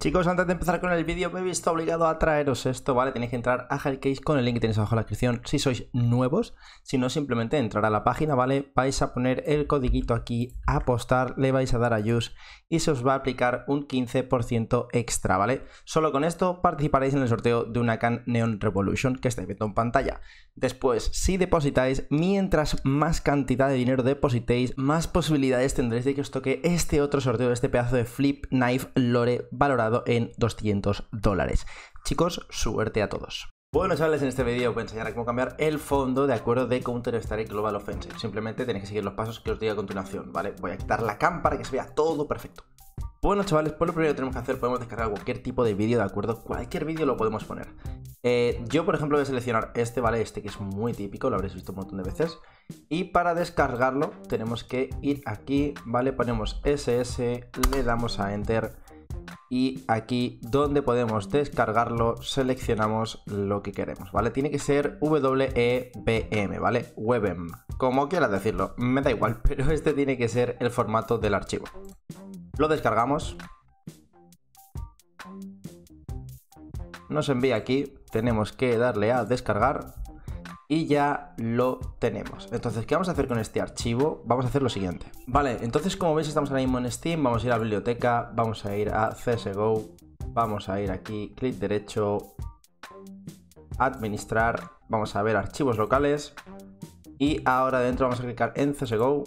Chicos, antes de empezar con el vídeo me he visto obligado a traeros esto, ¿vale? Tenéis que entrar a Hellcase con el link que tenéis abajo en la descripción si sois nuevos. Si no, simplemente entrar a la página, ¿vale? Vais a poner el codiguito aquí, apostar, le vais a dar a Use y se os va a aplicar un 15% extra, ¿vale? Solo con esto participaréis en el sorteo de una Can Neon Revolution que estáis viendo en pantalla. Después, si depositáis, mientras más cantidad de dinero depositéis, más posibilidades tendréis de que os toque este otro sorteo este pedazo de Flip Knife Lore valorado en 200 dólares. Chicos, suerte a todos. Bueno chavales, en este vídeo voy a enseñar cómo cambiar el fondo de acuerdo de Counter-Strike Global Offensive. Simplemente tenéis que seguir los pasos que os diga a continuación, ¿vale? Voy a quitar la cam para que se vea todo perfecto. Bueno chavales, pues lo primero que tenemos que hacer, podemos descargar cualquier tipo de vídeo, ¿de acuerdo? Cualquier vídeo lo podemos poner. Eh, yo, por ejemplo, voy a seleccionar este, ¿vale? Este que es muy típico, lo habréis visto un montón de veces. Y para descargarlo tenemos que ir aquí, ¿vale? Ponemos SS, le damos a Enter y aquí donde podemos descargarlo seleccionamos lo que queremos, ¿vale? Tiene que ser WEBM, ¿vale? WebM, como quieras decirlo, me da igual, pero este tiene que ser el formato del archivo. Lo descargamos. Nos envía aquí, tenemos que darle a descargar y ya lo tenemos. Entonces, ¿qué vamos a hacer con este archivo? Vamos a hacer lo siguiente. Vale, entonces como veis estamos ahora mismo en Steam, vamos a ir a biblioteca, vamos a ir a CSGO, vamos a ir aquí, clic derecho, administrar, vamos a ver archivos locales y ahora dentro vamos a clicar en CSGO,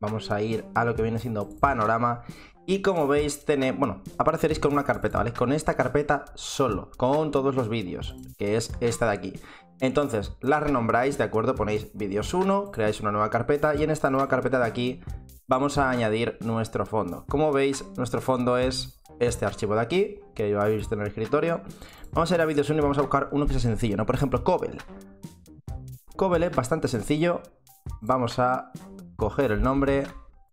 vamos a ir a lo que viene siendo panorama y como veis, tiene, bueno, apareceréis con una carpeta, ¿vale? Con esta carpeta solo, con todos los vídeos, que es esta de aquí. Entonces, la renombráis, ¿de acuerdo? Ponéis vídeos 1, creáis una nueva carpeta y en esta nueva carpeta de aquí vamos a añadir nuestro fondo. Como veis, nuestro fondo es este archivo de aquí, que ya habéis visto en el escritorio. Vamos a ir a vídeos 1 y vamos a buscar uno que sea sencillo, ¿no? Por ejemplo, Cobel. Cobel es bastante sencillo. Vamos a coger el nombre,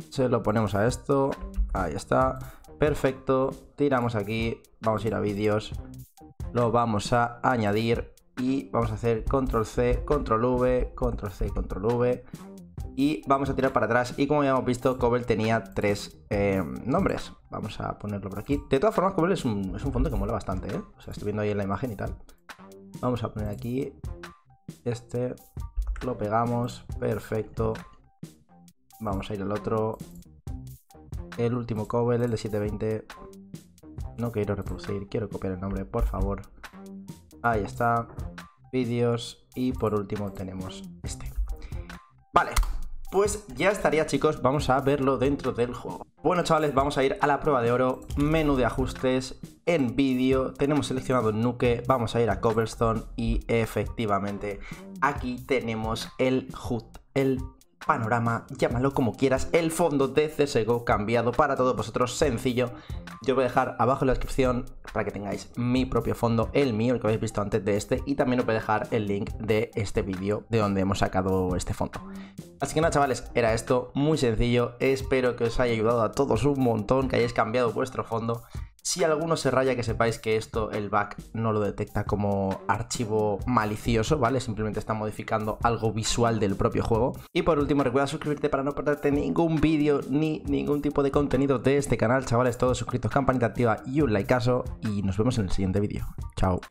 se lo ponemos a esto, ahí está, perfecto, tiramos aquí, vamos a ir a vídeos, lo vamos a añadir y vamos a hacer control C, control V, control C, control V y vamos a tirar para atrás y como ya hemos visto Cobel tenía tres eh, nombres. Vamos a ponerlo por aquí. De todas formas Cobel es un, es un fondo que mola bastante ¿eh? o sea estoy viendo ahí en la imagen y tal. Vamos a poner aquí este lo pegamos perfecto vamos a ir al otro. El último Cobel el de 720 no quiero reproducir quiero copiar el nombre por favor. Ahí está. Vídeos. Y por último tenemos este. Vale, pues ya estaría chicos, vamos a verlo dentro del juego. Bueno chavales, vamos a ir a la prueba de oro, menú de ajustes, en vídeo, tenemos seleccionado Nuke, vamos a ir a Cobblestone y efectivamente aquí tenemos el HUD, el panorama, llámalo como quieras, el fondo de CSGO cambiado para todos vosotros, sencillo. Yo voy a dejar abajo en la descripción para que tengáis mi propio fondo, el mío, el que habéis visto antes de este, y también os voy a dejar el link de este vídeo de donde hemos sacado este fondo. Así que nada chavales, era esto, muy sencillo, espero que os haya ayudado a todos un montón, que hayáis cambiado vuestro fondo si alguno se raya, que sepáis que esto, el back, no lo detecta como archivo malicioso, ¿vale? Simplemente está modificando algo visual del propio juego. Y por último, recuerda suscribirte para no perderte ningún vídeo ni ningún tipo de contenido de este canal, chavales. Todos suscritos, campanita activa y un likeazo. Y nos vemos en el siguiente vídeo. Chao.